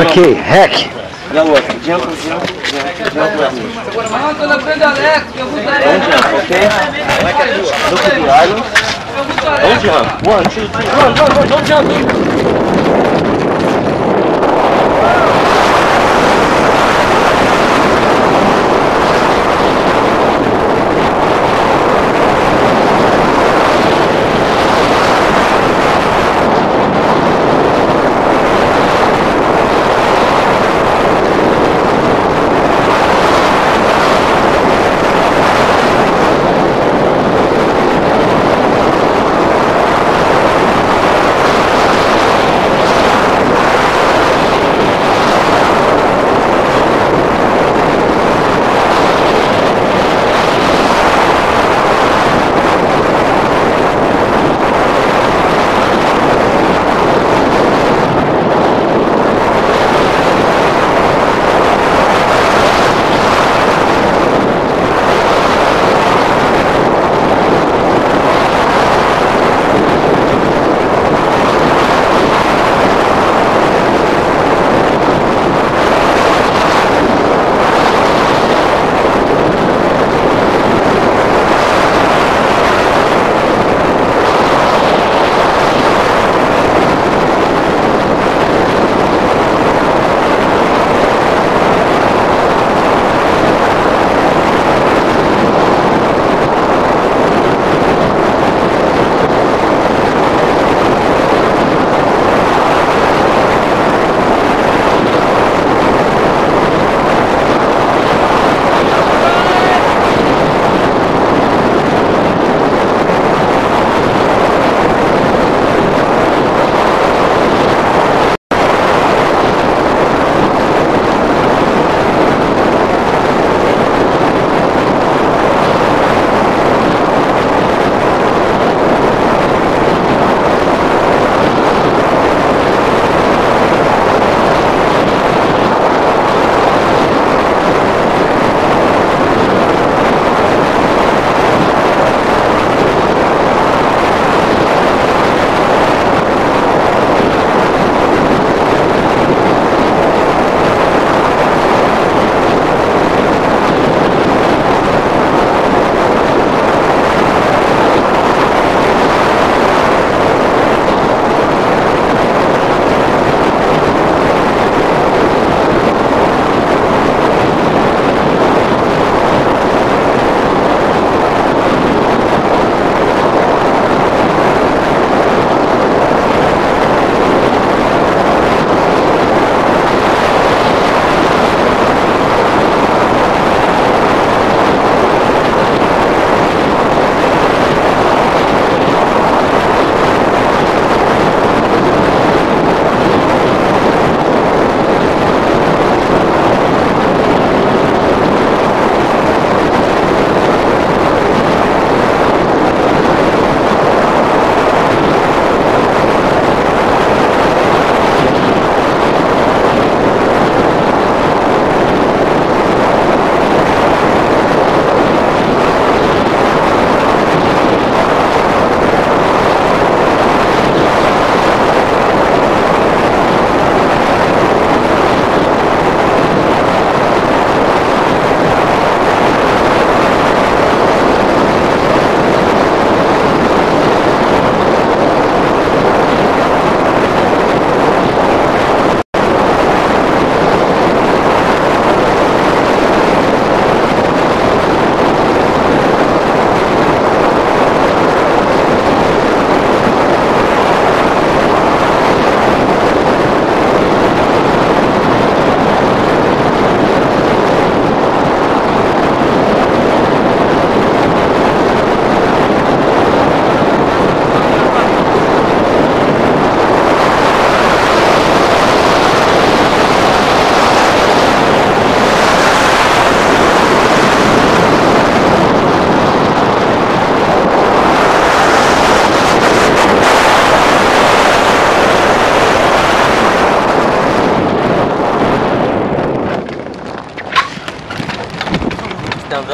Aqui, REC. Agora mais uma coisa Alex, eu gostaria. ok? Look at the islands. Don't jump. One, two, three. Run, run, run. Jump.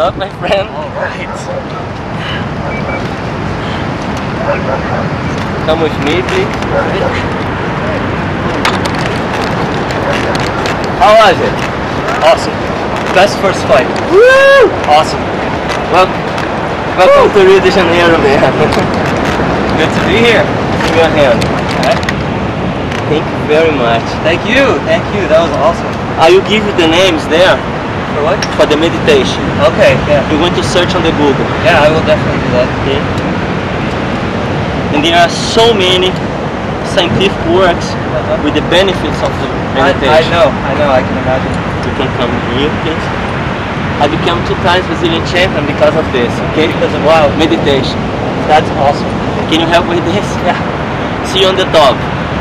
Up, my friend. Alright. Come with me, please. How was it? Awesome. Best first fight. Woo! Awesome. Well, welcome to Rio de Janeiro, man. Good to be here. Give me your hand. Okay. Thank you very much. Thank you. Thank you. That was awesome. I will give you the names there For what? for the meditation. Okay. Yeah. You're going to search on the Google. Yeah, I will definitely do that. Okay? And there are so many scientific works Uh-huh. with the benefits of the I, meditation. I know. I know. I can imagine. You can come here, please. I became two times Brazilian champion because of this, okay? Because of wow. Meditation. That's awesome. Can you help with this? Yeah. See you on the top.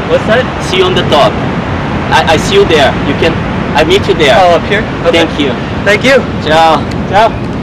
What's that? See you on the top. I, I see you there. You can. I meet you there. Oh, up here. Okay. Thank you. Thank you. Ciao. Ciao.